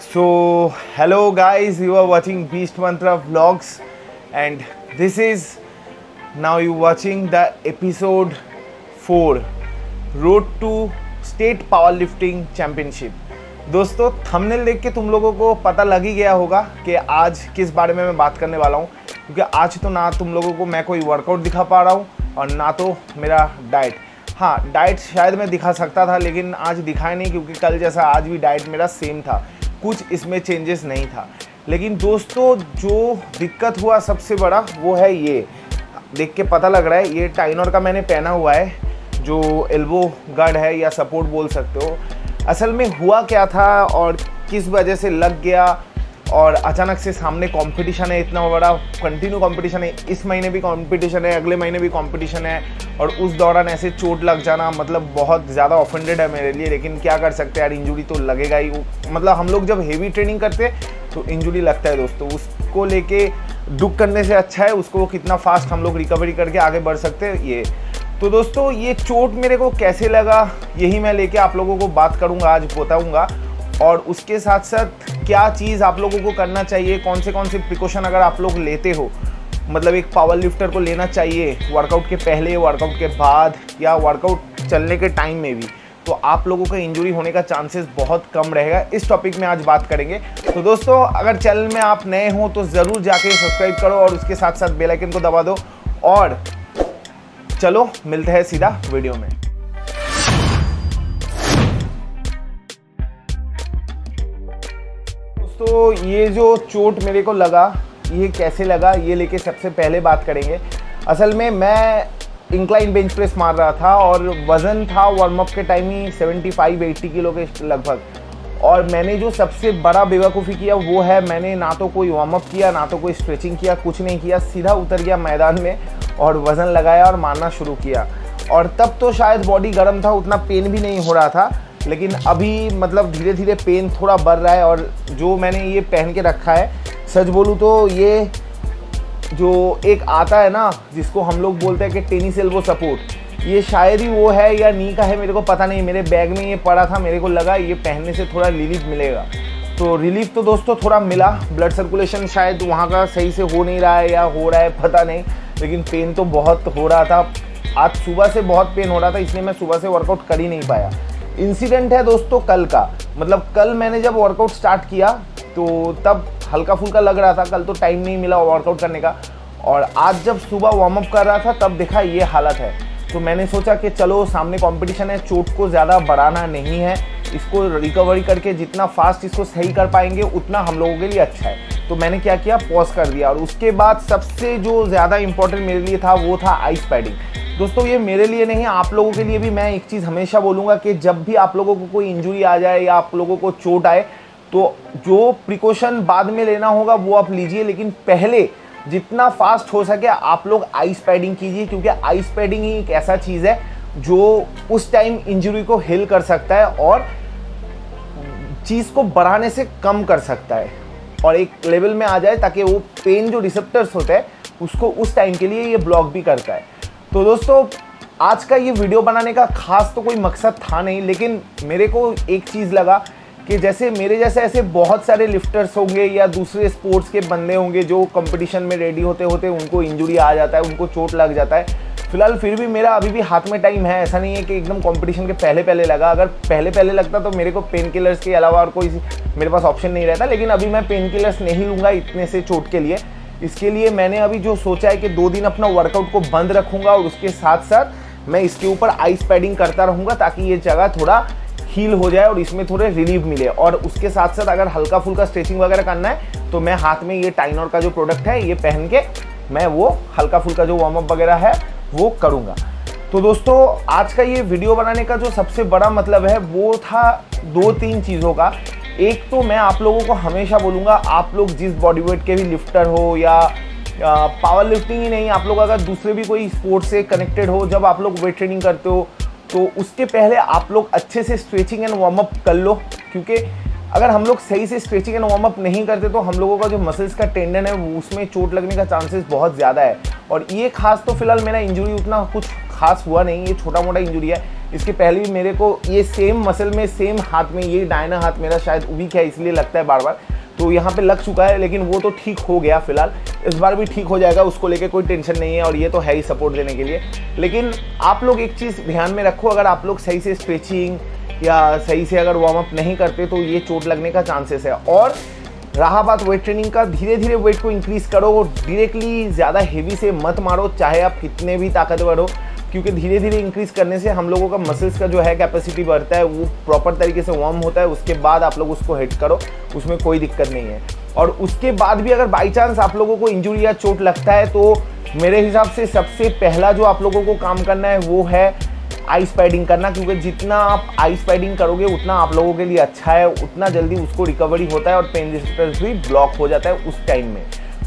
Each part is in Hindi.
So, hello guys, you are watching Beast Mantra vlogs, and this is now you watching the episode 4 Road to State Powerlifting Championship. दोस्तों थंबनेल देख के तुम लोगों को पता लग ही गया होगा कि आज किस बारे में मैं बात करने वाला हूँ क्योंकि आज तो ना तुम लोगों को मैं कोई वर्कआउट दिखा पा रहा हूँ और ना तो मेरा डाइट हाँ डाइट शायद मैं दिखा सकता था लेकिन आज दिखाया नहीं क्योंकि कल जैसा आज भी डाइट मेरा सेम था कुछ इसमें चेंजेस नहीं था। लेकिन दोस्तों, जो दिक्कत हुआ सबसे बड़ा, वो है ये। देख के पता लग रहा है, ये टाइनर का मैंने पहना हुआ है, जो एल्बो गार्ड है या सपोर्ट बोल सकते हो। असल में हुआ क्या था और किस वजह से लग गया और अचानक से सामने कंपटीशन है, इतना बड़ा कंटिन्यू कंपटीशन है। इस महीने भी कंपटीशन है, अगले महीने भी कंपटीशन है। और उस दौरान ऐसे चोट लग जाना मतलब बहुत ज़्यादा ऑफेंडेड है मेरे लिए, लेकिन क्या कर सकते हैं यार इंजुरी तो लगेगा ही। मतलब हम लोग जब हेवी ट्रेनिंग करते हैं तो इंजुरी लगता है दोस्तों। उसको लेके दुख करने से अच्छा है, उसको कितना फास्ट हम लोग रिकवरी करके आगे बढ़ सकते हैं, ये। तो दोस्तों, ये चोट मेरे को कैसे लगा, यही मैं लेके आप लोगों को बात करूँगा, आज बताऊँगा। और उसके साथ साथ क्या चीज़ आप लोगों को करना चाहिए? कौन से कौन से प्रिकॉशन अगर आप लोग लेते हो? मतलब एक पावर लिफ्टर को लेना चाहिए वर्कआउट के पहले वर्कआउट के बाद, या वर्कआउट चलने के टाइम में भी। तो आप लोगों का इंजरी होने का चांसेस बहुत कम रहेगा। इस टॉपिक में आज बात करेंगे। तो दोस्तों, अगर चैनल में आप नए हो तो ज़रूर जाके सब्सक्राइब करो और उसके साथ साथ बेल आइकन को दबा दो। और चलो, मिलते हैं सीधा वीडियो में। दोस्तों, ये जो चोट मेरे को लगा, ये कैसे लगा, ये लेके सबसे पहले बात करेंगे। असल में मैं इंक्लाइन बेंच प्रेस मार रहा था और वज़न था वार्म अप के टाइम ही 75 80 किलो के लगभग। और मैंने जो सबसे बड़ा बेवकूफ़ी किया वो है, मैंने ना तो कोई वार्म अप किया, ना तो कोई स्ट्रेचिंग किया, कुछ नहीं किया, सीधा उतर गया मैदान में और वज़न लगाया और मारना शुरू किया। और तब तो शायद बॉडी गर्म था, उतना पेन भी नहीं हो रहा था। लेकिन अभी मतलब धीरे धीरे पेन थोड़ा बढ़ रहा है और जो मैंने ये पहन के रखा है, सच बोलूँ तो ये जो एक आता है ना, जिसको हम लोग बोलते हैं कि टेनिस एल्बो सपोर्ट, ये शायद ही वो है या नी का है, मेरे को पता नहीं। मेरे बैग में ये पड़ा था, मेरे को लगा ये पहनने से थोड़ा रिलीफ मिलेगा। तो रिलीफ तो दोस्तों थोड़ा मिला। ब्लड सर्कुलेशन शायद वहाँ का सही से हो नहीं रहा है या हो रहा है, पता नहीं। लेकिन पेन तो बहुत हो रहा था। आज सुबह से बहुत पेन हो रहा था, इसलिए मैं सुबह से वर्कआउट कर ही नहीं पाया। इंसिडेंट है दोस्तों कल का। मतलब कल मैंने जब वर्कआउट स्टार्ट किया तो तब हल्का फुल्का लग रहा था। कल तो टाइम नहीं मिला वर्कआउट करने का। और आज जब सुबह वार्म अप कर रहा था, तब देखा ये हालत है। तो मैंने सोचा कि चलो, सामने कंपटीशन है, चोट को ज़्यादा बढ़ाना नहीं है। इसको रिकवरी करके जितना फास्ट इसको सही कर पाएँगे, उतना हम लोगों के लिए अच्छा है। तो मैंने क्या किया पॉज कर दिया। और उसके बाद सबसे जो ज़्यादा इंपॉर्टेंट मेरे लिए था, वो था आइस पैडिंग दोस्तों, ये मेरे लिए नहीं, आप लोगों के लिए भी मैं एक चीज़ हमेशा बोलूँगा कि जब भी आप लोगों को कोई इंजुरी आ जाए या आप लोगों को चोट आए तो जो प्रिकॉशन बाद में लेना होगा, वो आप लीजिए। लेकिन पहले जितना फास्ट हो सके, आप लोग आइस पैडिंग कीजिए, क्योंकि आइस पैडिंग ही एक ऐसा चीज़ है जो उस टाइम इंजरी को हिल कर सकता है और चीज़ को बढ़ाने से कम कर सकता है। और एक लेवल में आ जाए, ताकि वो पेन जो रिसेप्टर्स होते हैं, उसको उस टाइम के लिए ये ब्लॉक भी करता है। तो दोस्तों, आज का ये वीडियो बनाने का खास तो कोई मकसद था नहीं, लेकिन मेरे को एक चीज़ लगा कि जैसे मेरे जैसे ऐसे बहुत सारे लिफ्टर्स होंगे या दूसरे स्पोर्ट्स के बंदे होंगे जो कंपटीशन में रेडी होते होते उनको इंजुरी आ जाता है, उनको चोट लग जाता है। फ़िलहाल फिर भी मेरा अभी भी हाथ में टाइम है, ऐसा नहीं है कि एकदम कंपटीशन के पहले पहले लगा। अगर पहले पहले लगता तो मेरे को पेन किलर्स के अलावा और कोई मेरे पास ऑप्शन नहीं रहता, लेकिन अभी मैं पेन किलर्स नहीं लूँगा इतने से चोट के लिए। इसके लिए मैंने अभी जो सोचा है कि दो दिन अपना वर्कआउट को बंद रखूँगा और उसके साथ साथ मैं इसके ऊपर आइस पैडिंग करता रहूँगा ताकि ये जगह थोड़ा हील हो जाए और इसमें थोड़े रिलीफ मिले। और उसके साथ साथ अगर हल्का फुल्का स्ट्रेचिंग वगैरह करना है तो मैं हाथ में ये टाइनर का जो प्रोडक्ट है, ये पहन के मैं वो हल्का फुल्का जो वार्म अप वगैरह है, वो करूँगा। तो दोस्तों, आज का ये वीडियो बनाने का जो सबसे बड़ा मतलब है, वो था दो तीन चीज़ों का। एक तो मैं आप लोगों को हमेशा बोलूँगा, आप लोग जिस बॉडी वेट के भी लिफ्टर हो या पावर लिफ्टिंग ही नहीं, आप लोग अगर दूसरे भी कोई स्पोर्ट्स से कनेक्टेड हो, जब आप लोग वेट ट्रेनिंग करते हो तो उसके पहले आप लोग अच्छे से स्ट्रेचिंग एंड वार्म अप कर लो, क्योंकि अगर हम लोग सही से स्ट्रेचिंग एंड वार्म अप नहीं करते तो हम लोगों का जो मसल्स का टेंडन है उसमें चोट लगने का चांसेस बहुत ज़्यादा है। और ये खास तो फ़िलहाल मेरा इंजरी उतना कुछ खास हुआ नहीं, ये छोटा मोटा इंजरी है। इसके पहले भी मेरे को ये सेम मसल में सेम हाथ में, ये डायना हाथ मेरा शायद वीक है, इसलिए लगता है बार बार तो यहाँ पे लग चुका है, लेकिन वो तो ठीक हो गया फ़िलहाल। इस बार भी ठीक हो जाएगा, उसको लेके कोई टेंशन नहीं है और ये तो है ही सपोर्ट देने के लिए। लेकिन आप लोग एक चीज़ ध्यान में रखो, अगर आप लोग सही से स्ट्रेचिंग या सही से अगर वार्म अप नहीं करते तो ये चोट लगने का चांसेस है। और रहा बात वेट ट्रेनिंग का धीरे धीरे वेट को इंक्रीज करो डायरेक्टली ज़्यादा हेवी से मत मारो, चाहे आप कितने भी ताकतवर हो। क्योंकि धीरे धीरे इंक्रीज करने से हम लोगों का मसल्स का जो है कैपेसिटी बढ़ता है, वो प्रॉपर तरीके से वार्म होता है, उसके बाद आप लोग उसको हिट करो, उसमें कोई दिक्कत नहीं है। और उसके बाद भी अगर बाई चांस आप लोगों को इंजुरी या चोट लगता है तो मेरे हिसाब से सबसे पहला जो आप लोगों को काम करना है, वो है आइस पैडिंग करना, क्योंकि जितना आप आइस पैडिंग करोगे, उतना आप लोगों के लिए अच्छा है, उतना जल्दी उसको रिकवरी होता है और पेन रिसेप्टर्स भी ब्लॉक हो जाता है उस टाइम में।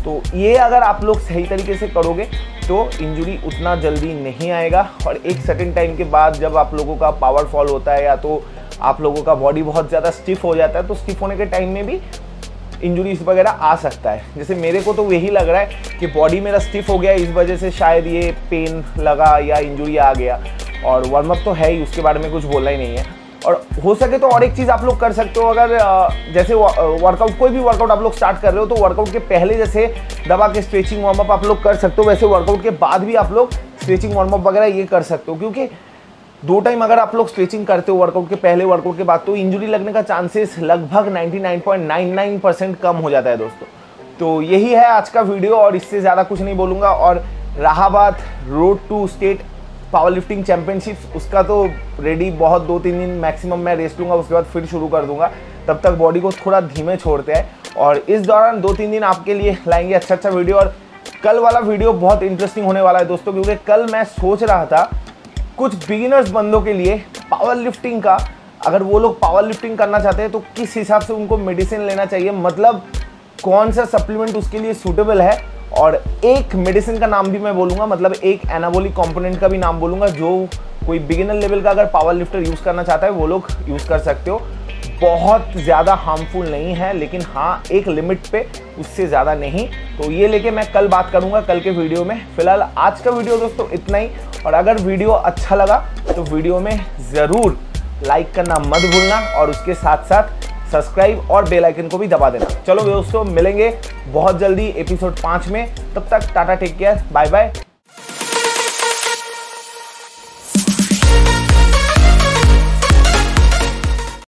तो ये अगर आप लोग सही तरीके से करोगे तो इंजुरी उतना जल्दी नहीं आएगा। और एक सर्टेन टाइम के बाद जब आप लोगों का पावर फॉल होता है या तो आप लोगों का बॉडी बहुत ज़्यादा स्टिफ हो जाता है तो स्टिफ होने के टाइम में भी इंजुरीज वगैरह आ सकता है। जैसे मेरे को तो यही लग रहा है कि बॉडी मेरा स्टिफ हो गया, इस वजह से शायद ये पेन लगा या इंजुरी आ गया। और वार्म अप तो है ही, उसके बारे में कुछ बोलना ही नहीं है। और हो सके तो और एक चीज़ आप लोग कर सकते हो, अगर जैसे वर्कआउट कोई भी वर्कआउट आप लोग स्टार्ट कर रहे हो तो वर्कआउट के पहले जैसे दबा के स्ट्रेचिंग वार्म अप आप लोग कर सकते हो, वैसे वर्कआउट के बाद भी आप लोग स्ट्रेचिंग वार्म अप वगैरह ये कर सकते हो, क्योंकि दो टाइम अगर आप लोग स्ट्रेचिंग करते हो वर्कआउट के पहले वर्कआउट के बाद तो इंजुरी लगने का चांसेस लगभग 99.99 परसेंट कम हो जाता है दोस्तों। तो यही है आज का वीडियो और इससे ज़्यादा कुछ नहीं बोलूँगा, और रहा बात road to state powerlifting championship उसका तो रेडी बहुत दो तीन दिन मैक्सिमम मैं रेस्ट लूँगा, उसके बाद फिर शुरू कर दूँगा। तब तक बॉडी को थोड़ा धीमे छोड़ते हैं। और इस दौरान दो तीन दिन आपके लिए लाएँगे अच्छा अच्छा वीडियो और कल वाला वीडियो बहुत इंटरेस्टिंग होने वाला है दोस्तों, क्योंकि कल मैं सोच रहा था कुछ बिगिनर्स बंदों के लिए पावर लिफ्टिंग का, अगर वो लोग पावर लिफ्टिंग करना चाहते हैं तो किस हिसाब से उनको मेडिसिन लेना चाहिए? मतलब कौन सा सप्लीमेंट उसके लिए सूटेबल है? और एक मेडिसिन का नाम भी मैं बोलूँगा मतलब एक एनाबोलिक कंपोनेंट का भी नाम बोलूँगा, जो कोई बिगिनर लेवल का अगर पावर लिफ्टर यूज़ करना चाहता है, वो लोग यूज़ कर सकते हो। बहुत ज़्यादा हार्मफुल नहीं है, लेकिन हाँ एक लिमिट पे उससे ज़्यादा नहीं। तो ये लेके मैं कल बात करूँगा, कल के वीडियो में। फ़िलहाल आज का वीडियो दोस्तों इतना ही। और अगर वीडियो अच्छा लगा तो वीडियो में ज़रूर लाइक करना मत भूलना। और उसके साथ साथ सब्सक्राइब और बेल आइकन को भी दबा देना। चलो दोस्तों, मिलेंगे बहुत जल्दी एपिसोड पाँच में। तब तक tata take care, bye bye.